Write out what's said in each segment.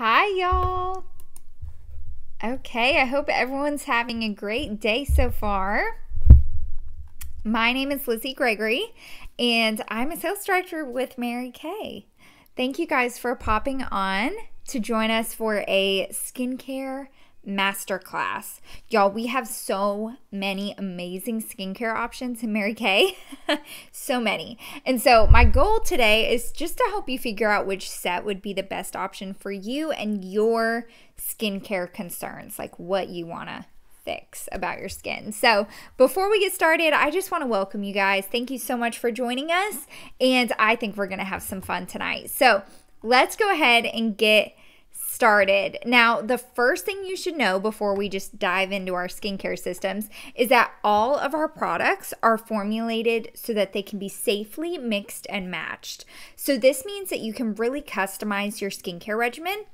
Hi, y'all. Okay, I hope everyone's having a great day so far. My name is Lizi Gregory, and I'm a sales director with Mary Kay. Thank you guys for popping on to join us for a skincare masterclass. Y'all, we have so many amazing skincare options in Mary Kay. so many. And so, my goal today is just to help you figure out which set would be the best option for you and your skincare concerns, like what you want to fix about your skin. So, before we get started, I just want to welcome you guys. Thank you so much for joining us, and I think we're going to have some fun tonight. So, let's go ahead and get started. Now, the first thing you should know before we just dive into our skincare systems is that all of our products are formulated so that they can be safely mixed and matched. So, this means that you can really customize your skincare regimen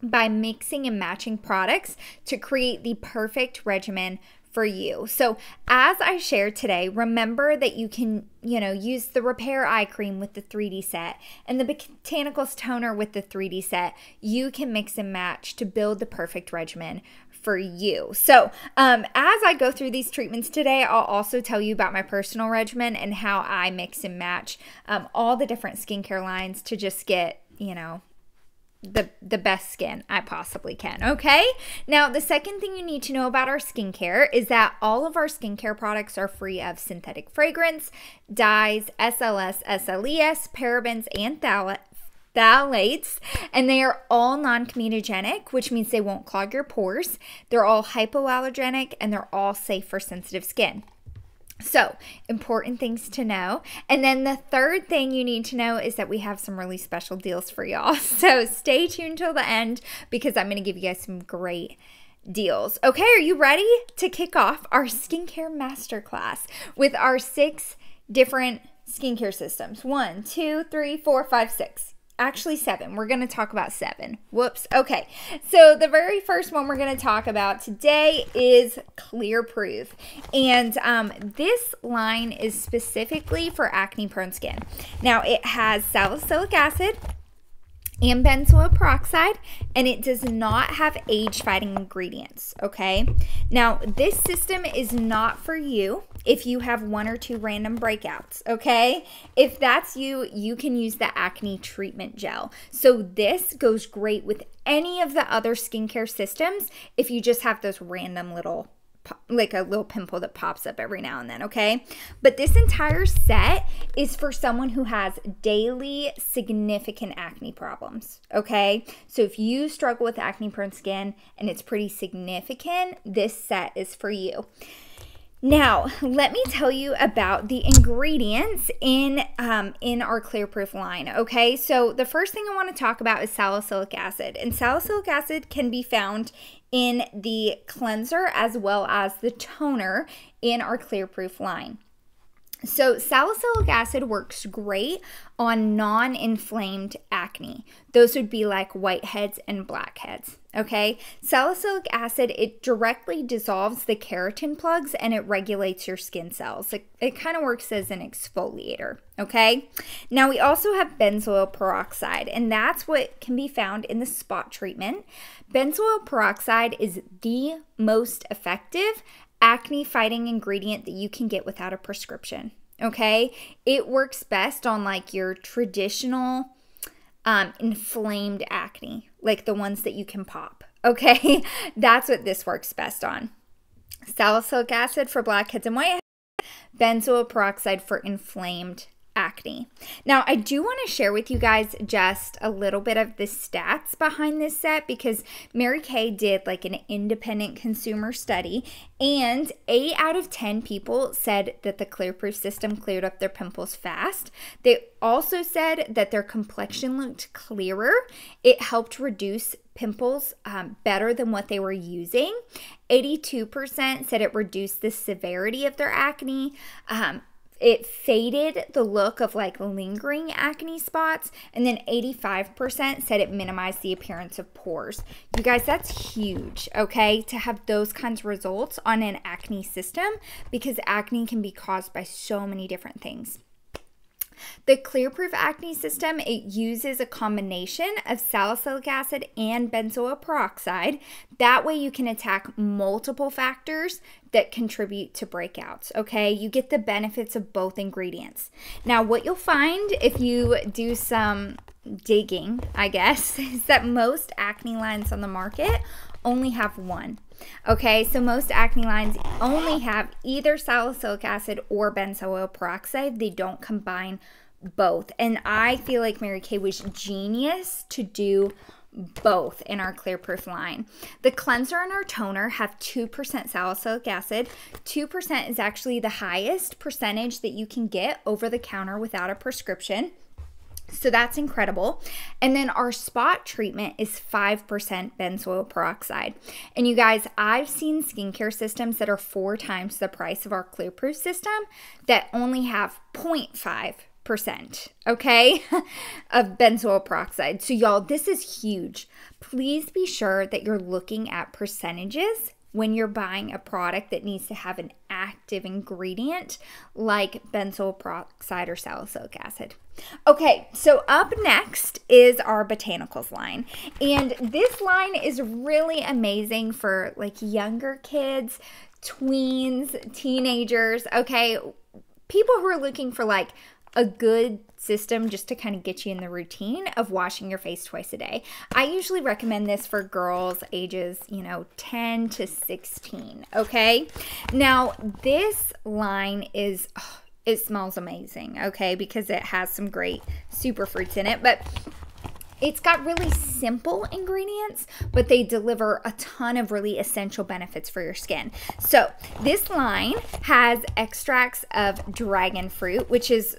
by mixing and matching products to create the perfect regimen for you. So, as I shared today, remember that you can, you know, use the Repair Eye Cream with the 3D set and the Botanicals Toner with the 3D set. You can mix and match to build the perfect regimen for you. So, um, as I go through these treatments today, I'll also tell you about my personal regimen and how I mix and match um, all the different skincare lines to just get, you know, the the best skin I possibly can. Okay? Now, the second thing you need to know about our skincare is that all of our skincare products are free of synthetic fragrance, dyes, SLS, SLES, parabens, and phthalates, and they are all non-comedogenic, which means they won't clog your pores. They're all hypoallergenic and they're all safe for sensitive skin. So, important things to know. And then the third thing you need to know is that we have some really special deals for y'all. So, stay tuned till the end because I'm going to give you guys some great deals. Okay, are you ready to kick off our skincare masterclass with our six different skincare systems? One, two, three, four, five, six actually seven. We're going to talk about seven. Whoops. Okay. So the very first one we're going to talk about today is Clear Proof. And um, this line is specifically for acne prone skin. Now it has salicylic acid, and benzoyl peroxide, and it does not have age fighting ingredients. Okay, now this system is not for you if you have one or two random breakouts. Okay, if that's you, you can use the acne treatment gel. So, this goes great with any of the other skincare systems if you just have those random little like a little pimple that pops up every now and then, okay? But this entire set is for someone who has daily significant acne problems, okay? So if you struggle with acne prone skin and it's pretty significant, this set is for you. Now, let me tell you about the ingredients in um, in our Clear Proof line. Okay, so the first thing I want to talk about is salicylic acid, and salicylic acid can be found in the cleanser as well as the toner in our Clear Proof line. So, salicylic acid works great on non inflamed acne. Those would be like whiteheads and blackheads. Okay. Salicylic acid, it directly dissolves the keratin plugs and it regulates your skin cells. It, it kind of works as an exfoliator. Okay. Now, we also have benzoyl peroxide, and that's what can be found in the spot treatment. Benzoyl peroxide is the most effective acne fighting ingredient that you can get without a prescription. Okay. It works best on like your traditional um, inflamed acne, like the ones that you can pop. Okay. That's what this works best on. Salicylic acid for blackheads and whiteheads, benzoyl peroxide for inflamed acne. Now, I do want to share with you guys just a little bit of the stats behind this set because Mary Kay did like an independent consumer study, and eight out of 10 people said that the Clearproof system cleared up their pimples fast. They also said that their complexion looked clearer. It helped reduce pimples um, better than what they were using. 82% said it reduced the severity of their acne. Um, it faded the look of like lingering acne spots and then 85% said it minimized the appearance of pores. You guys that's huge okay to have those kinds of results on an acne system because acne can be caused by so many different things The Clearproof Acne System, it uses a combination of salicylic acid and benzoyl peroxide. That way you can attack multiple factors that contribute to breakouts, okay? You get the benefits of both ingredients. Now, what you'll find if you do some digging, I guess, is that most acne lines on the market only have one. Okay, so most acne lines only have either salicylic acid or benzoyl peroxide. They don't combine both. And I feel like Mary Kay was genius to do both in our clear proof line. The cleanser and our toner have 2% salicylic acid. 2% is actually the highest percentage that you can get over the counter without a prescription. So that's incredible. And then our spot treatment is 5% benzoyl peroxide. And you guys, I've seen skincare systems that are four times the price of our Clearproof system that only have 0.5 percent okay of benzoyl peroxide so y'all this is huge please be sure that you're looking at percentages when you're buying a product that needs to have an active ingredient like benzoyl peroxide or salicylic acid. Okay, so up next is our botanicals line. And this line is really amazing for like younger kids, tweens, teenagers, okay? People who are looking for like a good system just to kind of get you in the routine of washing your face twice a day. I usually recommend this for girls ages, you know, 10 to 16, okay? Now, this line is oh, it smells amazing, okay? Because it has some great super fruits in it, but it's got really simple ingredients, but they deliver a ton of really essential benefits for your skin. So, this line has extracts of dragon fruit, which is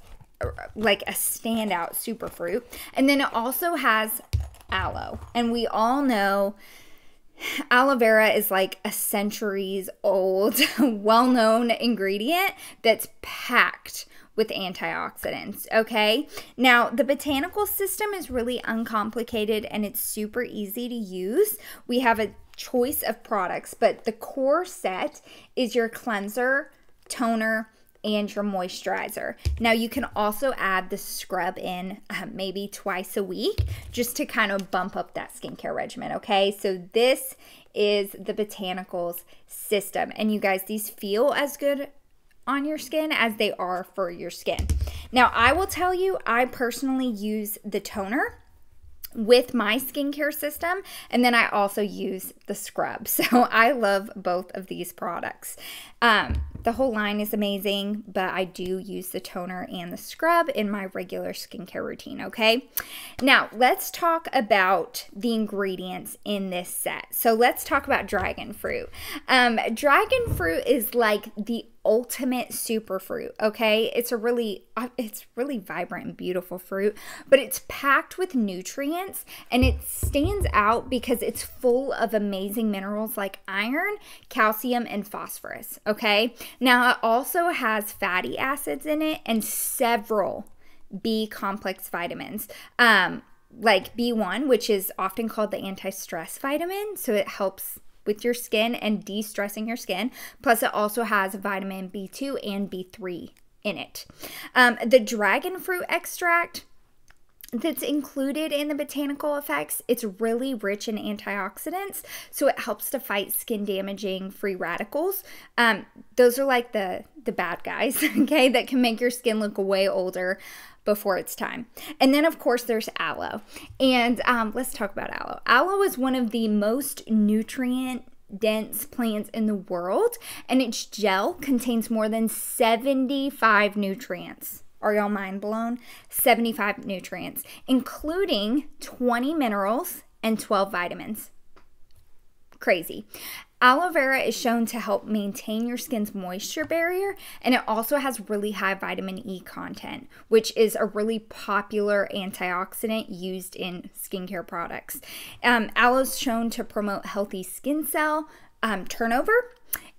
like a standout superfruit. And then it also has aloe. And we all know aloe vera is like a centuries old, well known ingredient that's packed with antioxidants. Okay. Now, the botanical system is really uncomplicated and it's super easy to use. We have a choice of products, but the core set is your cleanser, toner, and your moisturizer. Now you can also add the scrub in uh, maybe twice a week just to kind of bump up that skincare regimen, okay? So this is the Botanicals system. And you guys, these feel as good on your skin as they are for your skin. Now, I will tell you, I personally use the toner with my skincare system and then I also use the scrub. So I love both of these products. Um, the whole line is amazing, but I do use the toner and the scrub in my regular skincare routine, okay? Now, let's talk about the ingredients in this set. So let's talk about dragon fruit. Um, dragon fruit is like the ultimate super fruit okay it's a really uh, it's really vibrant and beautiful fruit but it's packed with nutrients and it stands out because it's full of amazing minerals like iron calcium and phosphorus okay now it also has fatty acids in it and several b complex vitamins um like B1, which is often called the anti stress vitamin. So it helps with your skin and de stressing your skin. Plus, it also has vitamin B2 and B3 in it. Um, the dragon fruit extract that's included in the botanical effects. It's really rich in antioxidants, so it helps to fight skin damaging free radicals. Um, those are like the the bad guys, okay, that can make your skin look way older before it's time. And then, of course, there's aloe. And um, let's talk about aloe. Aloe is one of the most nutrient dense plants in the world, and its gel contains more than 75 nutrients. Are y'all mind blown? 75 nutrients, including 20 minerals and 12 vitamins. Crazy. Aloe vera is shown to help maintain your skin's moisture barrier, and it also has really high vitamin E content, which is a really popular antioxidant used in skincare products. Um, aloe is shown to promote healthy skin cell um, turnover,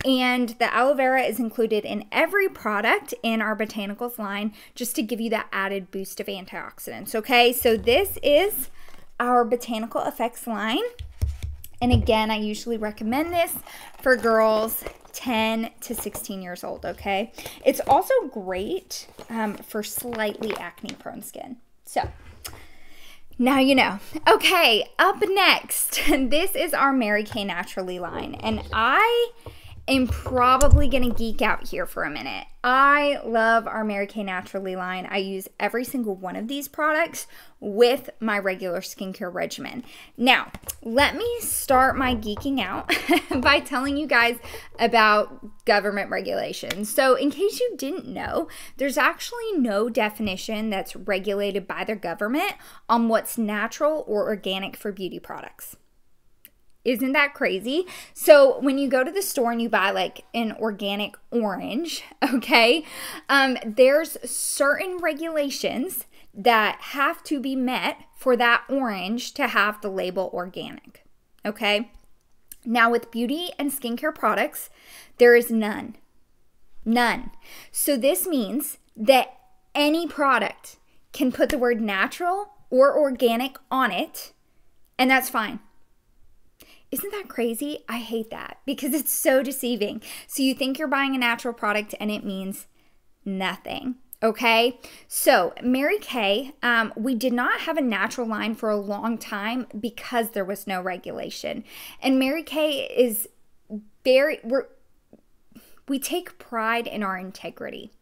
and the aloe vera is included in every product in our botanicals line just to give you that added boost of antioxidants. Okay, so this is our botanical effects line. And again, I usually recommend this for girls 10 to 16 years old, okay? It's also great um, for slightly acne prone skin. So, now you know. Okay, up next, this is our Mary Kay Naturally line. And I am probably going to geek out here for a minute. I love our Mary Kay Naturally line. I use every single one of these products with my regular skincare regimen. Now, let me start my geeking out by telling you guys about government regulations. So, in case you didn't know, there's actually no definition that's regulated by the government on what's natural or organic for beauty products. Isn't that crazy? So when you go to the store and you buy like an organic orange, okay, um, there's certain regulations that have to be met for that orange to have the label organic. Okay. Now, with beauty and skincare products, there is none. None. So, this means that any product can put the word natural or organic on it, and that's fine. Isn't that crazy? I hate that because it's so deceiving. So you think you're buying a natural product and it means nothing. Okay, so Mary Kay, um, we did not have a natural line for a long time because there was no regulation. And Mary Kay is very, we're, we take pride in our integrity.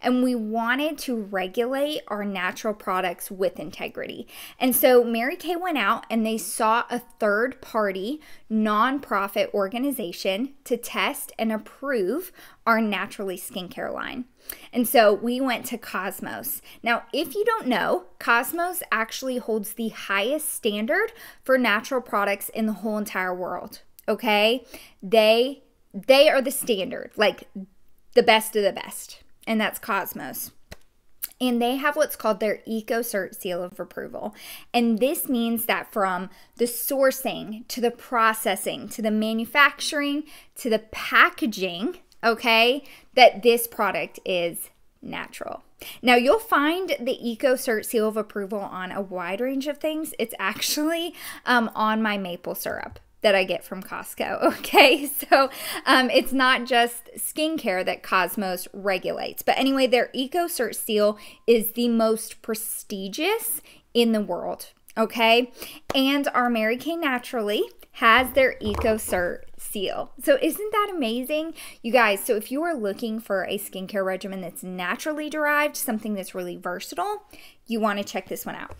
And we wanted to regulate our natural products with integrity. And so Mary Kay went out and they saw a third party nonprofit organization to test and approve our naturally skincare line. And so we went to Cosmos. Now, if you don't know, Cosmos actually holds the highest standard for natural products in the whole entire world. Okay? They they are the standard, like the best of the best and that's Cosmos. And they have what's called their EcoCert seal of approval. And this means that from the sourcing to the processing to the manufacturing to the packaging, okay, that this product is natural. Now, you'll find the EcoCert seal of approval on a wide range of things. It's actually um, on my maple syrup that I get from Costco. Okay, so um, it's not just skincare that Cosmos regulates. But anyway, their EcoCert seal is the most prestigious in the world. Okay, and our Mary Kay Naturally has their EcoCert seal. So isn't that amazing? You guys, so if you are looking for a skincare regimen that's naturally derived, something that's really versatile, you want to check this one out.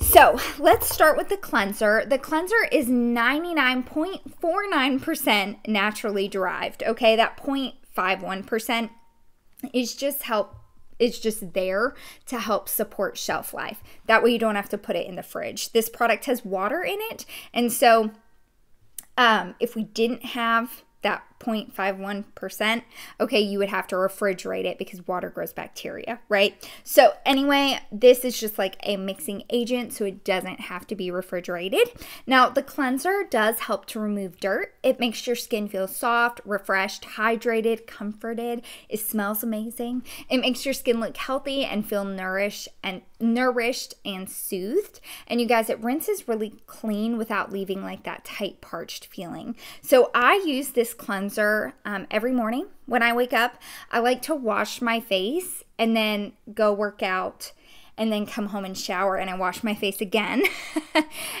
So let's start with the cleanser. The cleanser is 99.49% naturally derived. Okay, that 0.51% is just help it's just there to help support shelf life. That way you don't have to put it in the fridge. This product has water in it, and so um, if we didn't have that 0.51%, okay, you would have to refrigerate it because water grows bacteria, right? So, anyway, this is just like a mixing agent, so it doesn't have to be refrigerated. Now, the cleanser does help to remove dirt. It makes your skin feel soft, refreshed, hydrated, comforted. It smells amazing. It makes your skin look healthy and feel nourished and nourished and soothed. And you guys, it rinses really clean without leaving like that tight parched feeling. So, I use this cleanser um, every morning when I wake up. I like to wash my face and then go work out and then come home and shower and I wash my face again.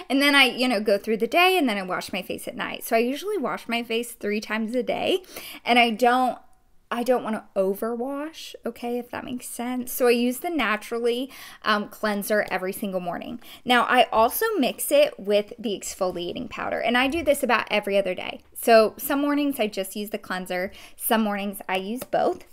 and then I, you know, go through the day and then I wash my face at night. So I usually wash my face 3 times a day and I don't I don't want to overwash, okay, if that makes sense. So I use the Naturally um, cleanser every single morning. Now, I also mix it with the exfoliating powder, and I do this about every other day. So some mornings I just use the cleanser, some mornings I use both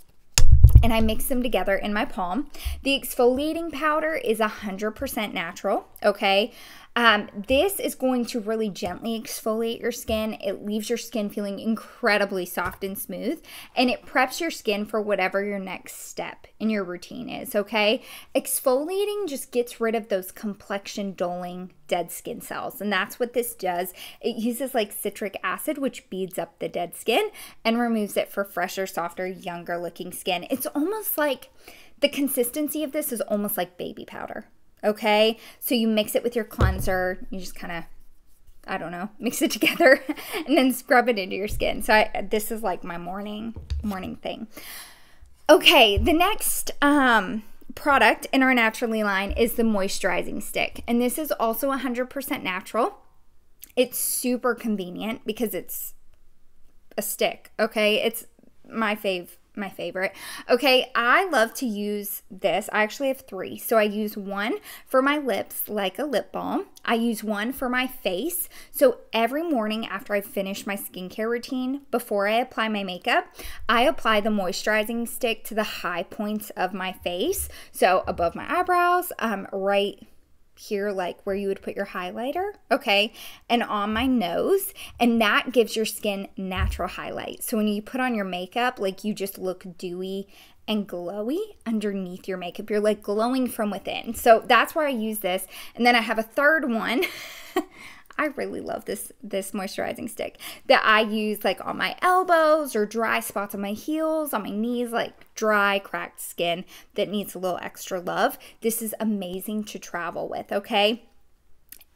and I mix them together in my palm. The exfoliating powder is 100% natural, okay? Um, this is going to really gently exfoliate your skin. It leaves your skin feeling incredibly soft and smooth, and it preps your skin for whatever your next step in your routine is, okay? Exfoliating just gets rid of those complexion dulling dead skin cells, and that's what this does. It uses like citric acid, which beads up the dead skin and removes it for fresher, softer, younger looking skin. It's almost like the consistency of this is almost like baby powder. Okay, so you mix it with your cleanser. You just kind of I don't know, mix it together and then scrub it into your skin. So I, this is like my morning morning thing. Okay, the next um, product in our Naturally line is the moisturizing stick. And this is also 100% natural. It's super convenient because it's a stick, okay? It's my fave my favorite. Okay, I love to use this. I actually have three. So I use one for my lips, like a lip balm. I use one for my face. So every morning after I finish my skincare routine, before I apply my makeup, I apply the moisturizing stick to the high points of my face. So above my eyebrows, um, right here, like where you would put your highlighter, okay, and on my nose. And that gives your skin natural highlight. So when you put on your makeup, like you just look dewy and glowy underneath your makeup. You're like glowing from within. So that's where I use this. And then I have a third one. I really love this this moisturizing stick that I use like on my elbows or dry spots on my heels, on my knees, like dry, cracked skin that needs a little extra love. This is amazing to travel with, okay?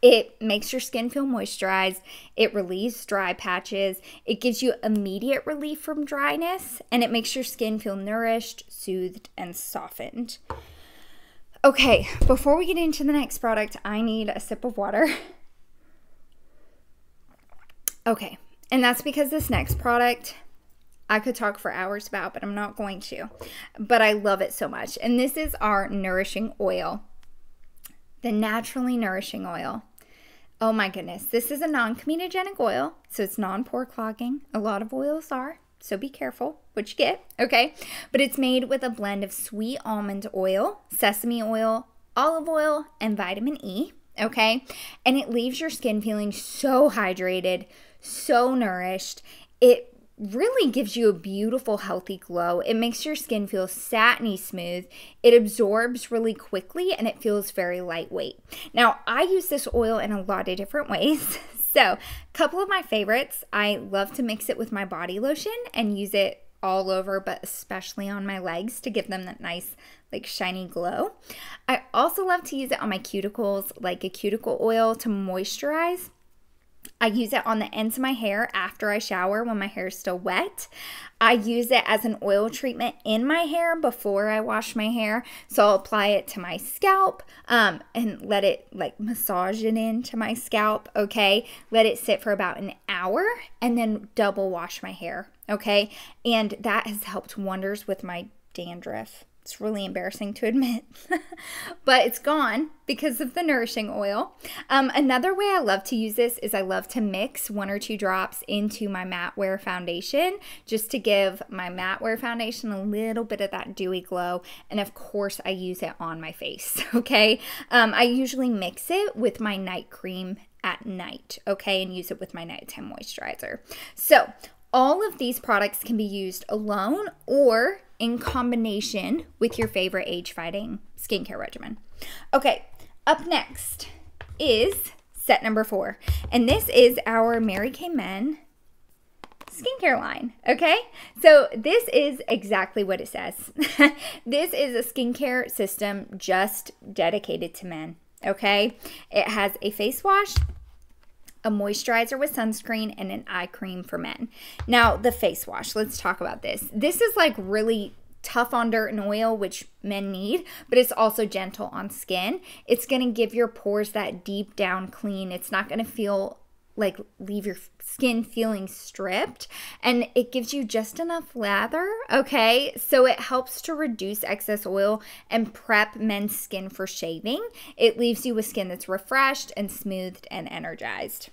It makes your skin feel moisturized. It relieves dry patches. It gives you immediate relief from dryness and it makes your skin feel nourished, soothed, and softened. Okay, before we get into the next product, I need a sip of water. Okay, and that's because this next product I could talk for hours about, but I'm not going to. But I love it so much. And this is our nourishing oil, the naturally nourishing oil. Oh my goodness, this is a non comedogenic oil, so it's non pore clogging. A lot of oils are, so be careful what you get, okay? But it's made with a blend of sweet almond oil, sesame oil, olive oil, and vitamin E, okay? And it leaves your skin feeling so hydrated, so nourished. It really gives you a beautiful, healthy glow. It makes your skin feel satiny smooth. It absorbs really quickly and it feels very lightweight. Now, I use this oil in a lot of different ways. So, a couple of my favorites, I love to mix it with my body lotion and use it all over, but especially on my legs to give them that nice, like shiny glow. I also love to use it on my cuticles, like a cuticle oil to moisturize. I use it on the ends of my hair after I shower when my hair is still wet. I use it as an oil treatment in my hair before I wash my hair. So I'll apply it to my scalp um, and let it like massage it into my scalp. Okay. Let it sit for about an hour and then double wash my hair. Okay. And that has helped wonders with my dandruff. It's really embarrassing to admit, but it's gone because of the nourishing oil. Um, another way I love to use this is I love to mix one or two drops into my matte wear foundation just to give my matte wear foundation a little bit of that dewy glow. And of course, I use it on my face, okay? Um, I usually mix it with my night cream at night, okay, and use it with my nighttime moisturizer. So, all of these products can be used alone or in combination with your favorite age fighting skincare regimen. Okay, up next is set number four, and this is our Mary Kay Men skincare line. Okay, so this is exactly what it says. this is a skincare system just dedicated to men. Okay, it has a face wash, a moisturizer with sunscreen, and an eye cream for men. Now, the face wash, let's talk about this. This is like really tough on dirt and oil, which men need, but it's also gentle on skin. It's gonna give your pores that deep down clean. It's not gonna feel like leave your skin feeling stripped and it gives you just enough lather okay so it helps to reduce excess oil and prep men's skin for shaving it leaves you with skin that's refreshed and smoothed and energized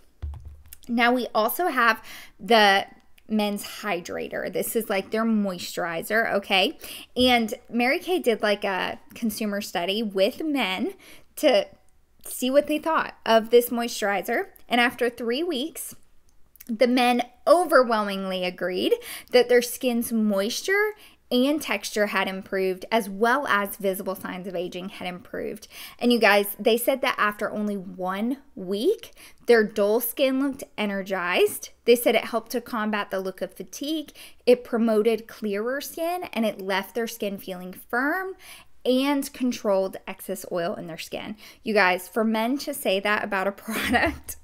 now we also have the men's hydrator. This is like their moisturizer, okay? And Mary Kay did like a consumer study with men to see what they thought of this moisturizer. And after three weeks, the men overwhelmingly agreed that their skin's moisture and texture had improved, as well as visible signs of aging had improved. And you guys, they said that after only one week, their dull skin looked energized. They said it helped to combat the look of fatigue, it promoted clearer skin, and it left their skin feeling firm and controlled excess oil in their skin. You guys, for men to say that about a product,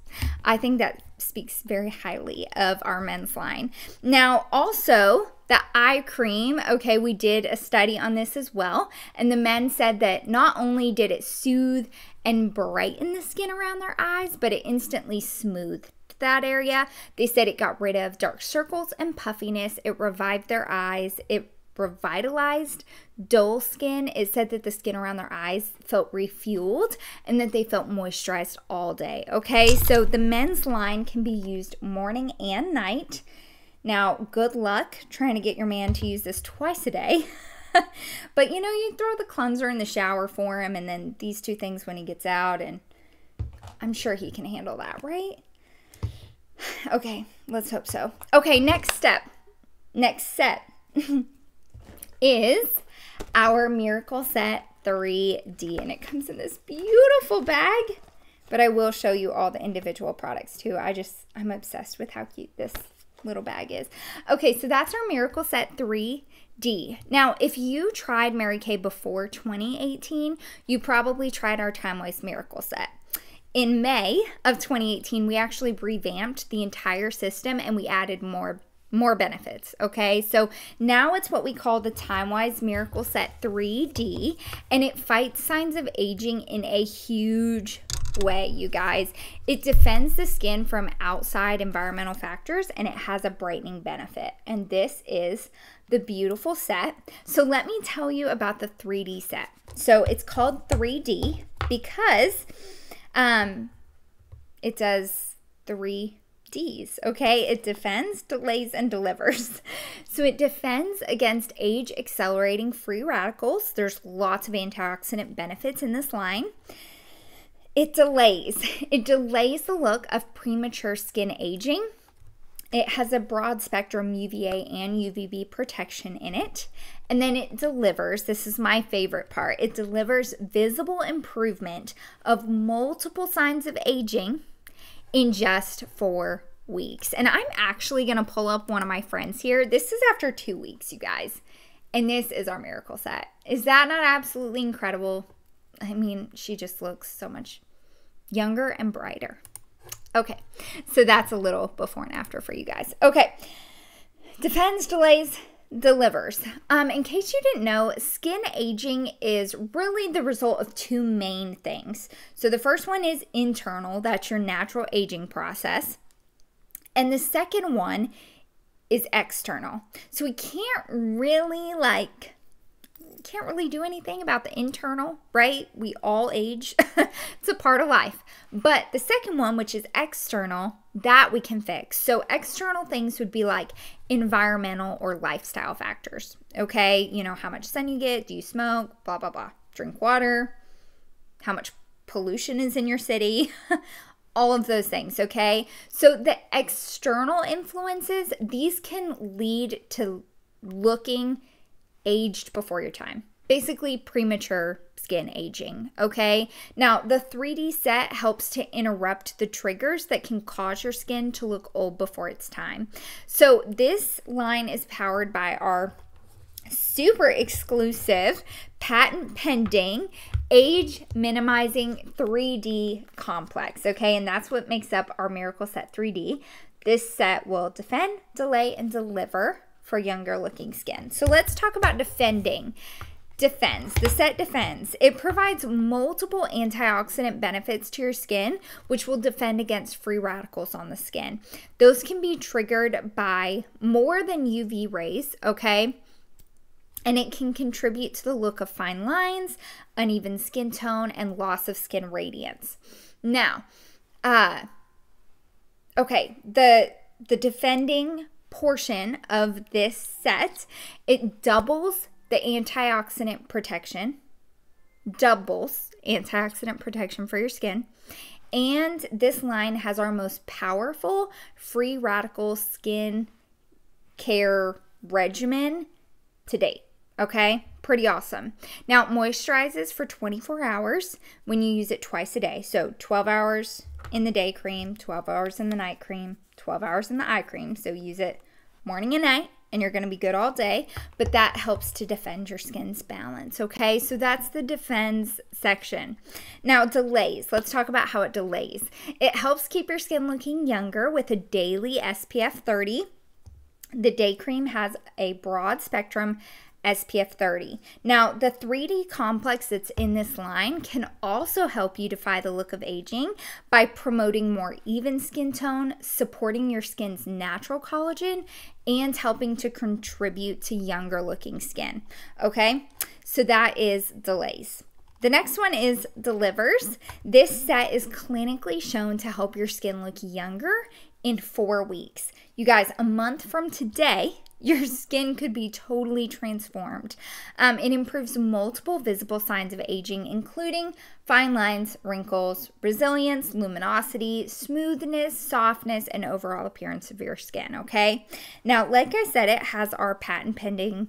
I think that speaks very highly of our men's line. Now, also, the eye cream, okay, we did a study on this as well. And the men said that not only did it soothe and brighten the skin around their eyes, but it instantly smoothed that area. They said it got rid of dark circles and puffiness. It revived their eyes. It revitalized dull skin. It said that the skin around their eyes felt refueled and that they felt moisturized all day. Okay, so the men's line can be used morning and night. Now, good luck trying to get your man to use this twice a day. but you know, you throw the cleanser in the shower for him and then these two things when he gets out, and I'm sure he can handle that, right? Okay, let's hope so. Okay, next step, next set is our Miracle Set 3D, and it comes in this beautiful bag. But I will show you all the individual products too. I just, I'm obsessed with how cute this little bag is. Okay, so that's our Miracle Set 3D. Now, if you tried Mary Kay before 2018, you probably tried our Time Miracle Set. In May of 2018, we actually revamped the entire system and we added more more benefits. Okay, so now it's what we call the TimeWise Miracle Set 3D, and it fights signs of aging in a huge way, you guys. It defends the skin from outside environmental factors and it has a brightening benefit. And this is the beautiful set. So let me tell you about the 3D set. So it's called 3D because um, it does three D's, okay? It defends, delays, and delivers. So it defends against age accelerating free radicals. There's lots of antioxidant benefits in this line. It delays. It delays the look of premature skin aging. It has a broad spectrum UVA and UVB protection in it. And then it delivers, this is my favorite part, it delivers visible improvement of multiple signs of aging in just four weeks. And I'm actually going to pull up one of my friends here. This is after two weeks, you guys. And this is our miracle set. Is that not absolutely incredible? I mean, she just looks so much younger and brighter. Okay, so that's a little before and after for you guys. Okay, defends, delays, delivers. Um, in case you didn't know, skin aging is really the result of two main things. So the first one is internal, that's your natural aging process. And the second one is external. So we can't really like can't really do anything about the internal, right? We all age. it's a part of life. But the second one, which is external, that we can fix. So external things would be like environmental or lifestyle factors. Okay? You know, how much sun you get, do you smoke, blah blah blah. Drink water, how much pollution is in your city. all of those things, okay? So the external influences, these can lead to looking aged before your time. Basically, premature skin aging, okay? Now, the 3D set helps to interrupt the triggers that can cause your skin to look old before its time. So, this line is powered by our super exclusive, patent pending, age minimizing 3D complex, okay? And that's what makes up our Miracle Set 3D. This set will defend, delay, and deliver for younger looking skin. So let's talk about defending. Defends. The set defends. It provides multiple antioxidant benefits to your skin, which will defend against free radicals on the skin. Those can be triggered by more than UV rays, okay? And it can contribute to the look of fine lines, uneven skin tone, and loss of skin radiance. Now, uh, okay, the the defending portion of this set, it doubles the antioxidant protection, doubles antioxidant protection for your skin. And this line has our most powerful free radical skin care regimen to date. Okay, pretty awesome. Now, it moisturizes for 24 hours when you use it twice a day. So, 12 hours in the day cream, 12 hours in the night cream, 12 hours in the eye cream. So use it morning and night. And you're going to be good all day, but that helps to defend your skin's balance. Okay, so that's the defense section. Now, delays. Let's talk about how it delays. It helps keep your skin looking younger with a daily SPF 30. The day cream has a broad spectrum SPF 30. Now, the 3D complex that's in this line can also help you defy the look of aging by promoting more even skin tone, supporting your skin's natural collagen, and helping to contribute to younger looking skin. Okay, so that is delays. The next one is delivers. This set is clinically shown to help your skin look younger in four weeks. You guys, a month from today, your skin could be totally transformed. Um, it improves multiple visible signs of aging, including fine lines, wrinkles, resilience, luminosity, smoothness, softness, and overall appearance of your skin. Okay. Now, like I said, it has our patent pending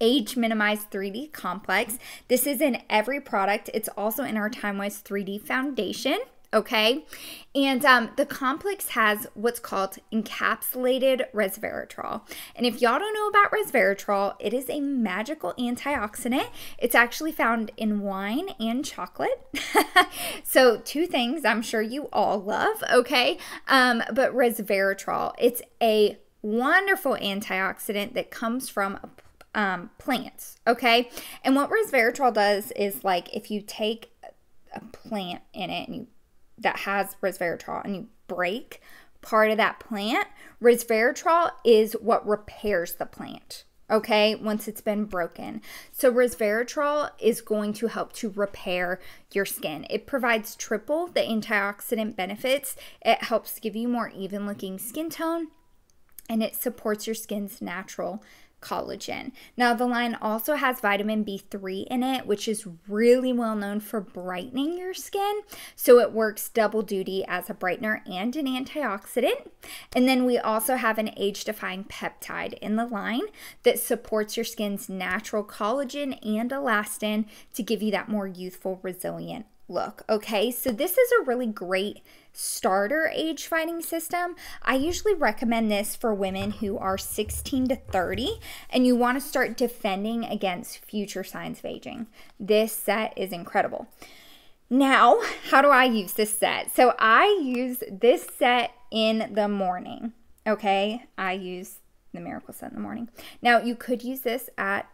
age minimized 3D complex. This is in every product, it's also in our Time Wise 3D foundation okay? And um, the complex has what's called encapsulated resveratrol. And if y'all don't know about resveratrol, it is a magical antioxidant. It's actually found in wine and chocolate. so, two things I'm sure you all love, okay? Um, but resveratrol, it's a wonderful antioxidant that comes from um, plants, okay? And what resveratrol does is like if you take a plant in it and you that has resveratrol and you break part of that plant, resveratrol is what repairs the plant. Okay, once it's been broken. So, resveratrol is going to help to repair your skin. It provides triple the antioxidant benefits. It helps give you more even looking skin tone and it supports your skin's natural collagen. Now, the line also has vitamin B3 in it, which is really well known for brightening your skin. So it works double duty as a brightener and an antioxidant. And then we also have an age defying peptide in the line that supports your skin's natural collagen and elastin to give you that more youthful, resilient look. Okay, so this is a really great starter age fighting system. I usually recommend this for women who are 16 to 30 and you want to start defending against future signs of aging. This set is incredible. Now, how do I use this set? So I use this set in the morning. Okay, I use the miracle set in the morning. Now, you could use this at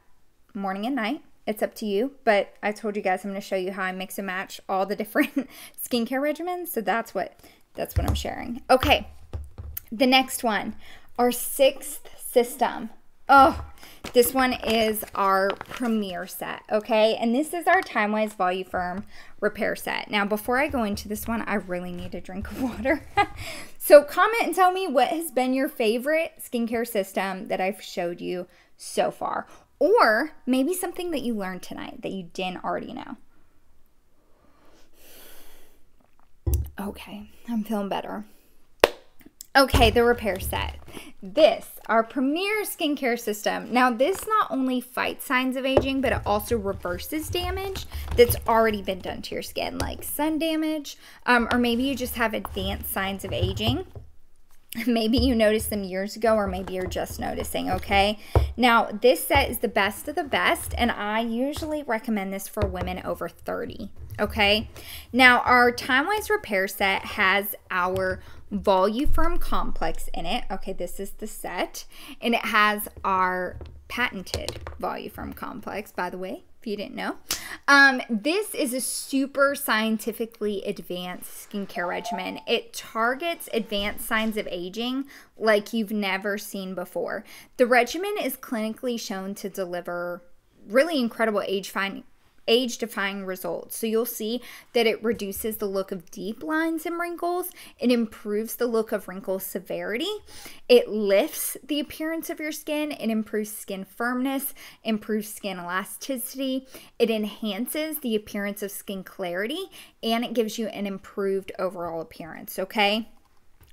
morning and night it's up to you, but I told you guys I'm going to show you how I mix and match all the different skincare regimens. So that's what that's what I'm sharing. Okay. The next one, our sixth system. Oh, this one is our premier set, okay? And this is our Time-Wise Volu-Firm repair set. Now, before I go into this one, I really need a drink of water. so comment and tell me what has been your favorite skincare system that I've showed you so far or maybe something that you learned tonight that you didn't already know. Okay, I'm feeling better. Okay, the repair set. This, our premier skincare system. Now, this not only fights signs of aging, but it also reverses damage that's already been done to your skin, like sun damage, um, or maybe you just have advanced signs of aging. Maybe you noticed them years ago, or maybe you're just noticing, okay? Now, this set is the best of the best, and I usually recommend this for women over 30, okay? Now, our Time Wise Repair set has our Volu-Firm Complex in it. Okay, this is the set, and it has our patented Volu-Firm Complex, by the way if you didn't know. Um, this is a super scientifically advanced skincare regimen. It targets advanced signs of aging like you've never seen before. The regimen is clinically shown to deliver really incredible age finding age defying results. So you'll see that it reduces the look of deep lines and wrinkles, it improves the look of wrinkle severity, it lifts the appearance of your skin, it improves skin firmness, improves skin elasticity, it enhances the appearance of skin clarity, and it gives you an improved overall appearance, okay?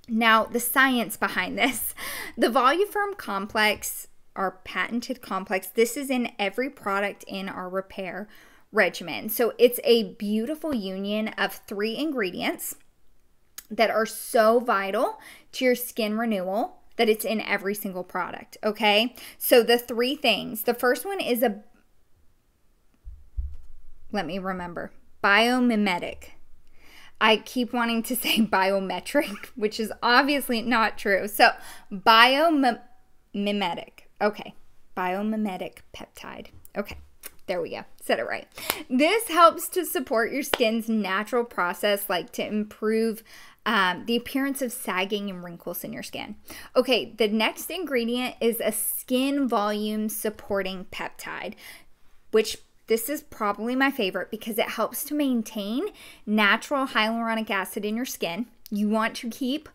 Now, the science behind this. The Volu-Firm complex, our patented complex, this is in every product in our repair regimen. So it's a beautiful union of three ingredients that are so vital to your skin renewal, that it's in every single product, okay? So the three things. The first one is a let me remember. Biomimetic. I keep wanting to say biometric, which is obviously not true. So, biomimetic. Okay. Biomimetic peptide. Okay. There we go. Said it right. This helps to support your skin's natural process, like to improve um, the appearance of sagging and wrinkles in your skin. Okay, the next ingredient is a skin volume supporting peptide, which this is probably my favorite because it helps to maintain natural hyaluronic acid in your skin. You want to keep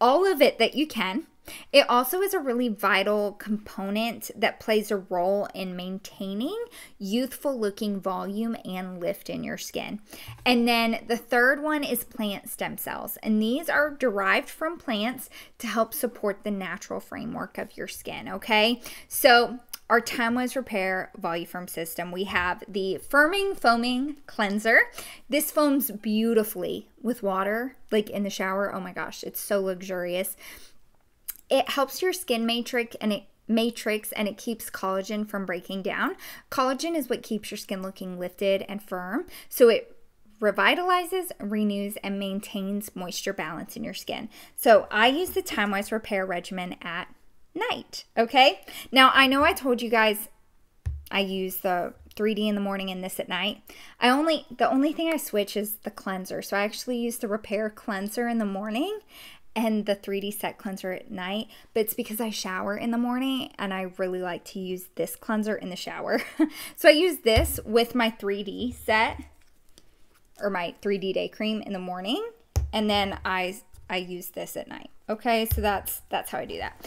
all of it that you can. It also is a really vital component that plays a role in maintaining youthful looking volume and lift in your skin. And then the third one is plant stem cells, and these are derived from plants to help support the natural framework of your skin. Okay, so our Time Wise Repair Volu-Firm system, we have the firming foaming cleanser. This foams beautifully with water, like in the shower. Oh my gosh, it's so luxurious. It helps your skin matrix and it matrix and it keeps collagen from breaking down. Collagen is what keeps your skin looking lifted and firm. So it revitalizes, renews, and maintains moisture balance in your skin. So I use the Time Wise Repair regimen at night. Okay. Now, I know I told you guys I use the 3D in the morning and this at night. I only, the only thing I switch is the cleanser. So I actually use the repair cleanser in the morning and the 3D set cleanser at night, but it's because I shower in the morning and I really like to use this cleanser in the shower. so I use this with my 3D set or my 3D day cream in the morning and then I I use this at night. Okay? So that's that's how I do that.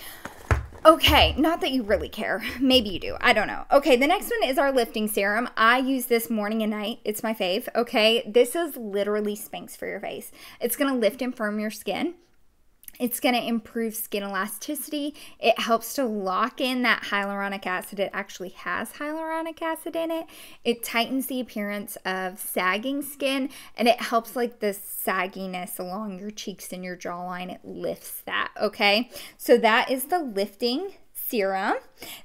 Okay, not that you really care. Maybe you do. I don't know. Okay, the next one is our lifting serum. I use this morning and night. It's my fave. Okay, this is literally Spanx for your face. It's to lift and firm your skin. It's going to improve skin elasticity. It helps to lock in that hyaluronic acid. It actually has hyaluronic acid in it. It tightens the appearance of sagging skin and it helps like the sagginess along your cheeks and your jawline. It lifts that, okay? So that is the lifting serum.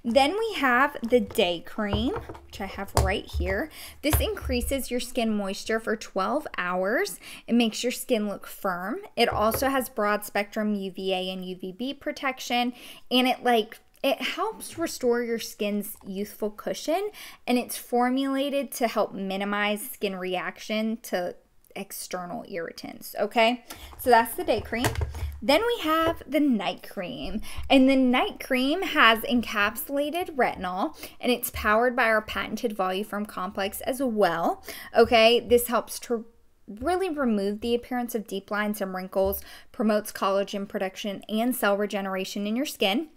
Then we have the day cream, which I have right here. This increases your skin moisture for 12 hours. It makes your skin look firm. It also has broad spectrum UVA and UVB protection, and it like it helps restore your skin's youthful cushion and it's formulated to help minimize skin reaction to external irritants. Okay, so that's the day cream. Then we have the night cream, and the night cream has encapsulated retinol and it's powered by our patented Volu-Firm complex as well. Okay, this helps to really remove the appearance of deep lines and wrinkles, promotes collagen production and cell regeneration in your skin.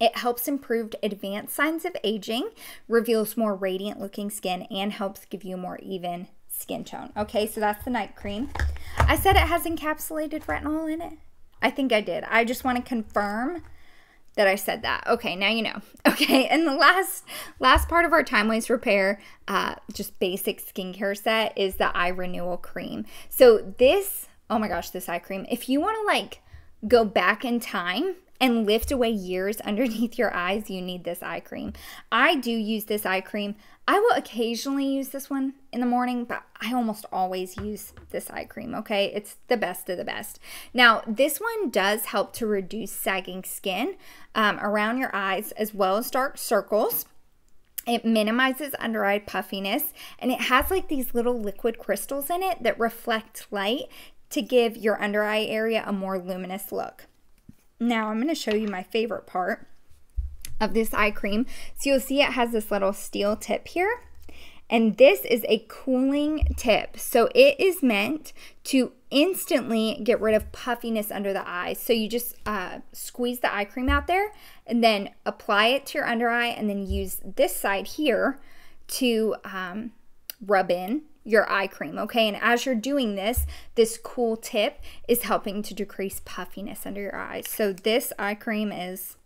It helps improve advanced signs of aging, reveals more radiant looking skin, and helps give you more even skin tone. Okay, so that's the night cream. I said it has encapsulated retinol in it. I think I did. I just want to confirm that I said that. Okay, now you know. Okay, and the last last part of our TimeWise repair, uh, just basic skincare set is the eye renewal cream. So this, oh my gosh, this eye cream. If you want to like go back in time and lift away years underneath your eyes, you need this eye cream. I do use this eye cream. I will occasionally use this one in the morning, but I almost always use this eye cream, okay? It's the best of the best. Now, this one does help to reduce sagging skin um, around your eyes as well as dark circles. It minimizes under eye puffiness and it has like these little liquid crystals in it that reflect light to give your under eye area a more luminous look. Now I'm going to show you my favorite part of this eye cream. So you'll see it has this little steel tip here. And this is a cooling tip. So it is meant to instantly get rid of puffiness under the eyes. So you just uh, squeeze the eye cream out there and then apply it to your under eye and then use this side here to um, rub in your eye cream, okay? And as you're doing this, this cool tip is helping to decrease puffiness under your eyes. So this eye cream is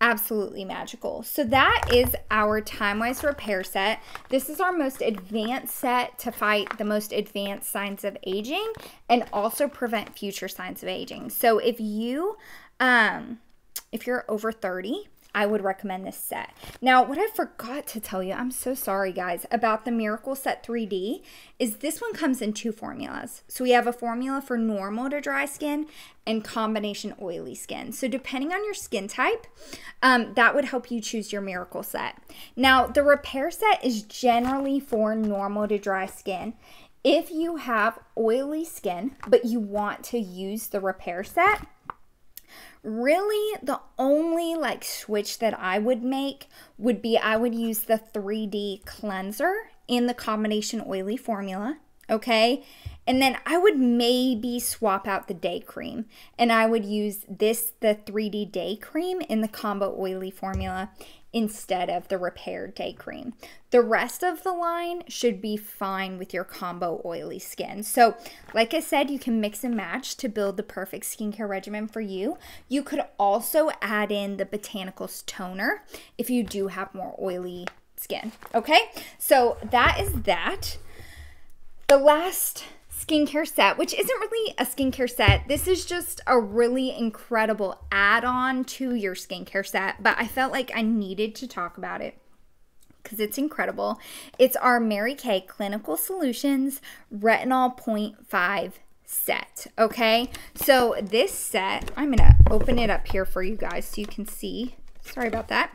absolutely magical. So that is our time-wise repair set. This is our most advanced set to fight the most advanced signs of aging and also prevent future signs of aging. So if you um if you're over 30, I would recommend this set. Now, what I forgot to tell you, I'm so sorry guys, about the Miracle Set 3D is this one comes in two formulas. So we have a formula for normal to dry skin and combination oily skin. So depending on your skin type, um, that would help you choose your Miracle Set. Now, the repair set is generally for normal to dry skin. If you have oily skin, but you want to use the repair set, really the only like switch that I would make would be I would use the 3D cleanser in the combination oily formula, okay? And then I would maybe swap out the day cream and I would use this, the 3D day cream in the combo oily formula instead of the repaired day cream. The rest of the line should be fine with your combo oily skin. So, like I said, you can mix and match to build the perfect skincare regimen for you. You could also add in the Botanicals toner if you do have more oily skin. Okay, so that is that. The last skincare set, which isn't really a skincare set. This is just a really incredible add on to your skincare set, but I felt like I needed to talk about it because it's incredible. It's our Mary Kay Clinical Solutions Retinol 0.5 set. Okay, so this set, I'm gonna open it up here for you guys so you can see. Sorry about that.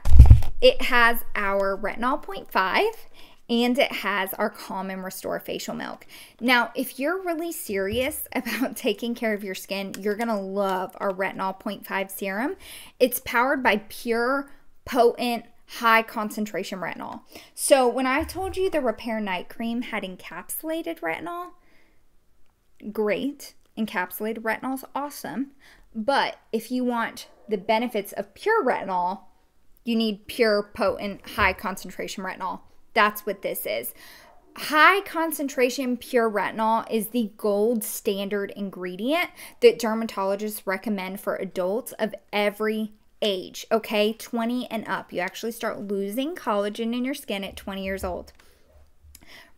It has our retinol 0.5 and it has our Calm and Restore facial milk. Now, if you're really serious about taking care of your skin, you're gonna love our Retinol 0.5 serum. It's powered by pure, potent, high concentration retinol. So, when I told you the Repair Night Cream had encapsulated retinol, great. Encapsulated retinol is awesome. But if you want the benefits of pure retinol, you need pure, potent, high concentration retinol. That's what this is. High concentration pure retinol is the gold standard ingredient that dermatologists recommend for adults of every age, okay? 20 and up. You actually start losing collagen in your skin at 20 years old.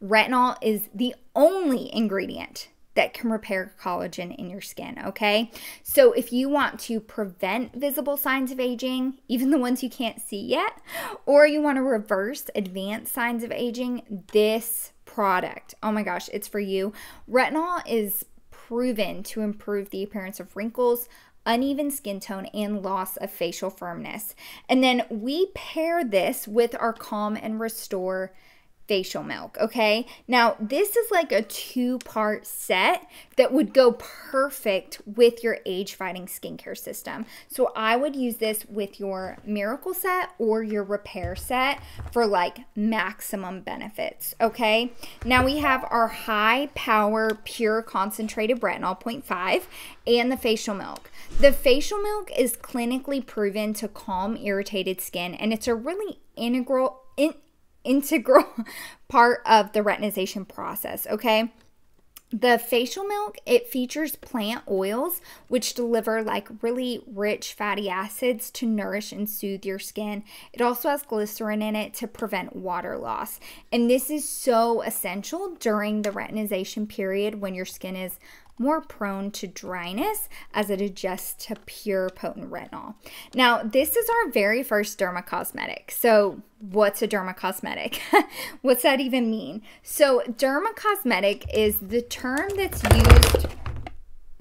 Retinol is the only ingredient that can repair collagen in your skin, okay? So if you want to prevent visible signs of aging, even the ones you can't see yet, or you want to reverse advanced signs of aging, this product, oh my gosh, it's for you. Retinol is proven to improve the appearance of wrinkles, uneven skin tone, and loss of facial firmness. And then we pair this with our Calm and Restore facial milk, okay? Now, this is like a two part set that would go perfect with your age fighting skincare system. So, I would use this with your miracle set or your repair set for like maximum benefits, okay? Now, we have our high power pure concentrated retinol 0.5 and the facial milk. The facial milk is clinically proven to calm irritated skin and it's a really integral in, integral part of the retinization process, okay? The facial milk, it features plant oils which deliver like really rich fatty acids to nourish and soothe your skin. It also has glycerin in it to prevent water loss. And this is so essential during the retinization period when your skin is more prone to dryness as it adjusts to pure potent retinol. Now, this is our very first dermacosmetic. So, what's a dermacosmetic? what's that even mean? So, dermacosmetic is the term that's used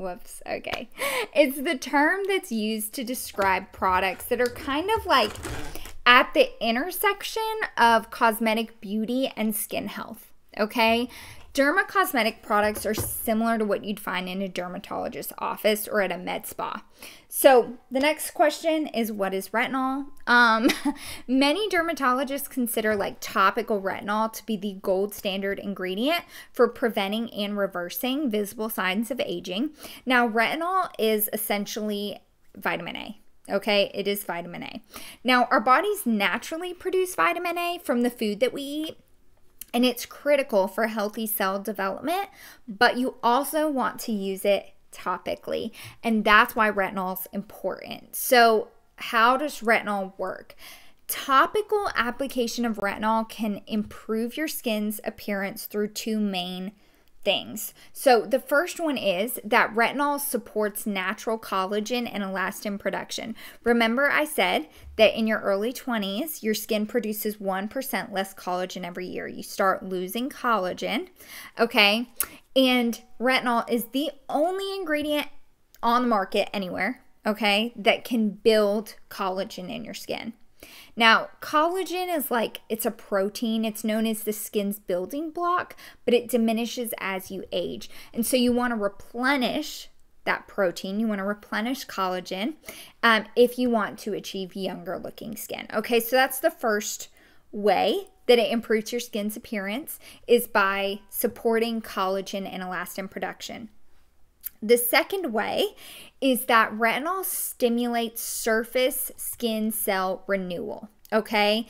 Whoops, okay. It's the term that's used to describe products that are kind of like at the intersection of cosmetic beauty and skin health. Okay, Dermacosmetic products are similar to what you'd find in a dermatologist's office or at a med spa. So, the next question is what is retinol? Um, many dermatologists consider like topical retinol to be the gold standard ingredient for preventing and reversing visible signs of aging. Now, retinol is essentially vitamin A. Okay, it is vitamin A. Now, our bodies naturally produce vitamin A from the food that we eat and it's critical for healthy cell development, but you also want to use it topically, and that's why retinol is important. So, how does retinol work? Topical application of retinol can improve your skin's appearance through two main things. So, the first one is that retinol supports natural collagen and elastin production. Remember, I said that in your early 20s, your skin produces 1% less collagen every year. You start losing collagen, okay? And retinol is the only ingredient on the market anywhere, okay, that can build collagen in your skin. Now, collagen is like it's a protein. It's known as the skin's building block, but it diminishes as you age. And so you want to replenish that protein. You want to replenish collagen um, if you want to achieve younger looking skin. Okay, so that's the first way that it improves your skin's appearance is by supporting collagen and elastin production. The second way is that retinol stimulates surface skin cell renewal. Okay.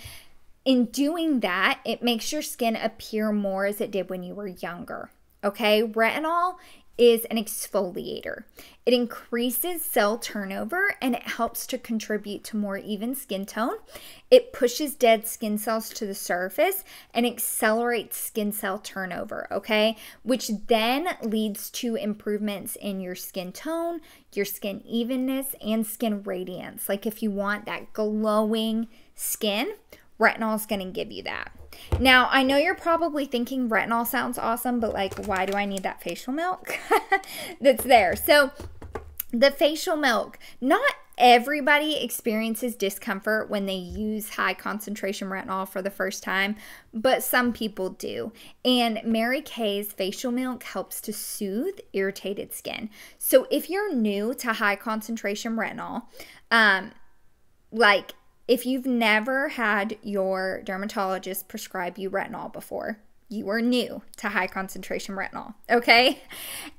In doing that, it makes your skin appear more as it did when you were younger. Okay. Retinol is an exfoliator. It increases cell turnover and it helps to contribute to more even skin tone. It pushes dead skin cells to the surface and accelerates skin cell turnover, okay? Which then leads to improvements in your skin tone, your skin evenness, and skin radiance. Like if you want that glowing skin, retinol is going to give you that. Now, I know you're probably thinking retinol sounds awesome, but like, why do I need that facial milk that's there? So, the facial milk, not everybody experiences discomfort when they use high concentration retinol for the first time, but some people do. And Mary Kay's facial milk helps to soothe irritated skin. So if you're new to high concentration retinol, um, like if you've never had your dermatologist prescribe you retinol before, you are new to high concentration retinol, okay?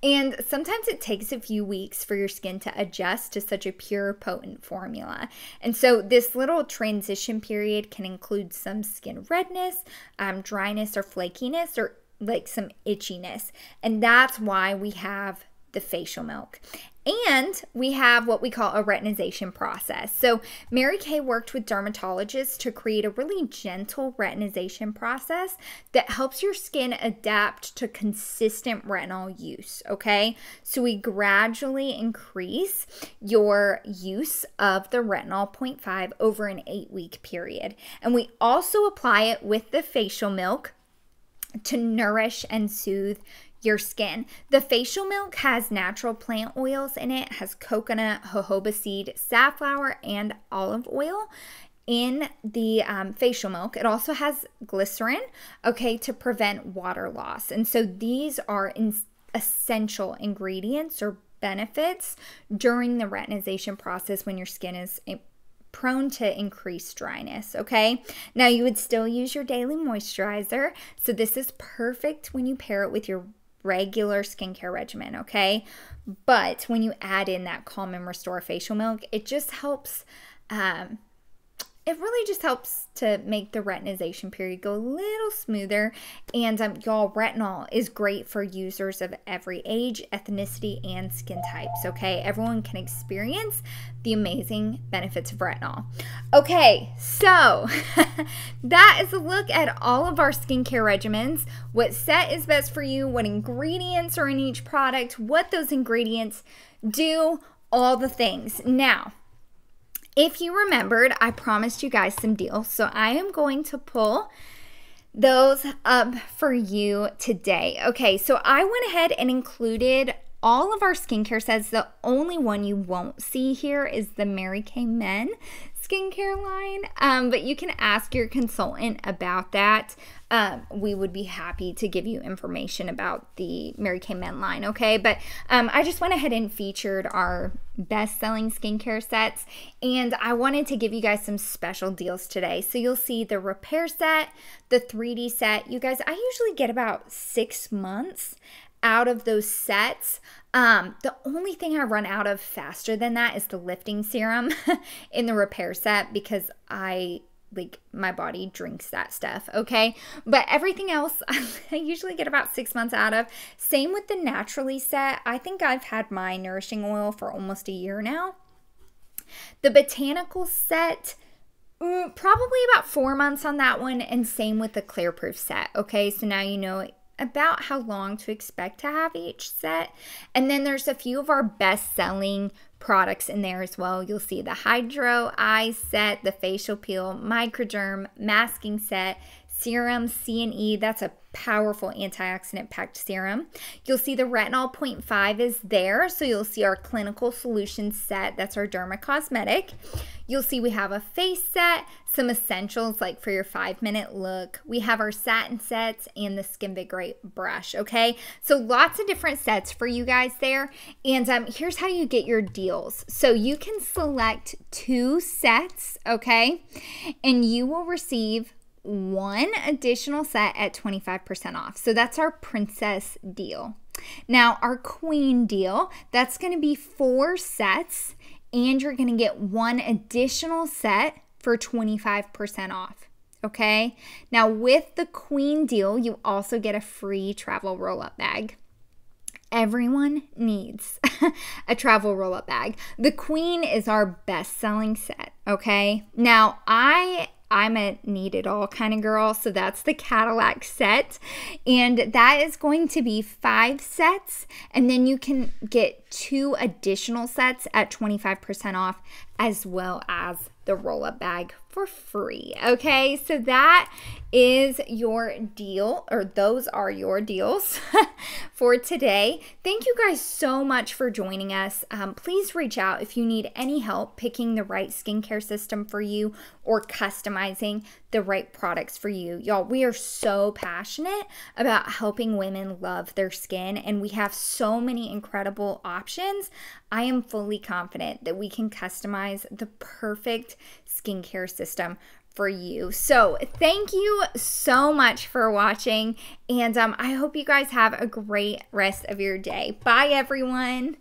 And sometimes it takes a few weeks for your skin to adjust to such a pure, potent formula. And so, this little transition period can include some skin redness, um, dryness, or flakiness, or like some itchiness. And that's why we have the facial milk. And we have what we call a retinization process. So, Mary Kay worked with dermatologists to create a really gentle retinization process that helps your skin adapt to consistent retinol use. Okay, so we gradually increase your use of the retinol 0.5 over an eight week period. And we also apply it with the facial milk to nourish and soothe your skin. The facial milk has natural plant oils in it, has coconut, jojoba seed, safflower, and olive oil in the um, facial milk. It also has glycerin, okay, to prevent water loss. And so these are in- essential ingredients or benefits during the retinization process when your skin is eh, prone to increased dryness, okay? Now you would still use your daily moisturizer. So this is perfect when you pair it with your regular skincare regimen, okay? But when you add in that Calm and Restore facial milk, it just helps um, it really just helps to make the retinization period go a little smoother. And um, y'all, retinol is great for users of every age, ethnicity, and skin types. Okay, everyone can experience the amazing benefits of retinol. Okay, so that is a look at all of our skincare regimens, what set is best for you, what ingredients are in each product, what those ingredients do, all the things. Now, if you remembered, I promised you guys some deals. So I am going to pull those up for you today. Okay, so I went ahead and included all of our skincare sets. The only one you won't see here is the Mary Kay Men skincare line. Um, but you can ask your consultant about that. Um, we would be happy to give you information about the Mary Kay Men line, okay? But um, I just went ahead and featured our best selling skincare sets, and I wanted to give you guys some special deals today. So you'll see the repair set, the 3D set. You guys, I usually get about six months out of those sets. Um, the only thing I run out of faster than that is the lifting serum in the repair set because I like my body drinks that stuff, okay? But everything else I usually get about 6 months out of. Same with the naturally set. I think I've had my nourishing oil for almost a year now. The botanical set mm, probably about 4 months on that one and same with the clear proof set, okay? So now you know about how long to expect to have each set. And then there's a few of our best selling products in there as well. You'll see the Hydro Eye set, the facial peel, microderm, masking set, serum C&E. That's a powerful antioxidant packed serum. You'll see the retinol 0.5 is there. So you'll see our clinical solution set. That's our Derma Cosmetic. You'll see we have a face set, some essentials like for your five minute look. We have our satin sets and the Skinvigorate brush. Okay. So lots of different sets for you guys there. And um, here's how you get your deals. So you can select two sets. Okay. And you will receive one additional set at 25% off. So that's our princess deal. Now, our queen deal, that's going to be four sets, and you're going to get one additional set for 25% off. Okay. Now, with the queen deal, you also get a free travel roll up bag. Everyone needs a travel roll up bag. The queen is our best selling set. Okay. Now, I I'm a need it all kind of girl. So that's the Cadillac set. And that is going to be five sets. And then you can get two additional sets at 25% off, as well as the roll up bag for free. Okay, so that is your deal, or those are your deals for today. Thank you guys so much for joining us. Um, please reach out if you need any help picking the right skincare system for you or customizing the right products for you. Y'all, we are so passionate about helping women love their skin, and we have so many incredible options. I am fully confident that we can customize the perfect skincare system for you. So, thank you so much for watching, and um, I hope you guys have a great rest of your day. Bye, everyone.